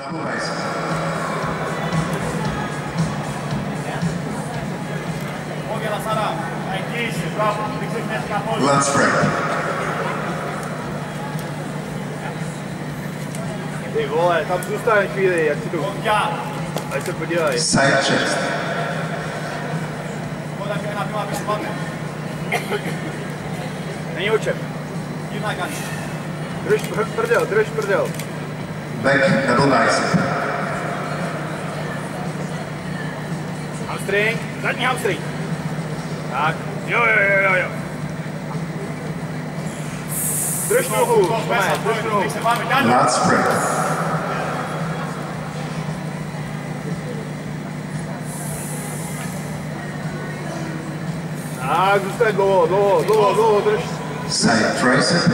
Acabou mais. Let's pray. Ty vole, tam zůstaň chvíli, jak si tu... Ať se podívej. Side chest. Není o čem. Drž prdel, drž prdel. Back double bicep. Hamstring, zadní hamstring. Tak, jo, jo, jo, jo, jo. Drž nohu, drž nohu. Lat spread. Tak, zůstaň dlouho, dlouho, dlouho, dlouho, drž. Side tricep.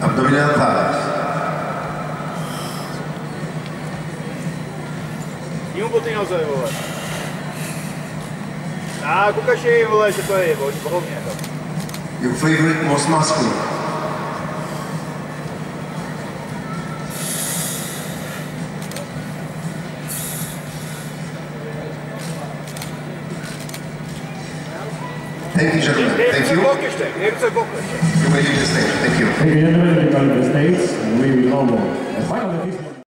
Abdominal thighs. Jím po ty noze, vole. Tak, ukaž jim, vole, že to je, vole, bohovně to. Your favorite, Thank you, gentlemen. Thank you. You may leave the stage. Thank you. Thank you, gentlemen. You the and We will now move.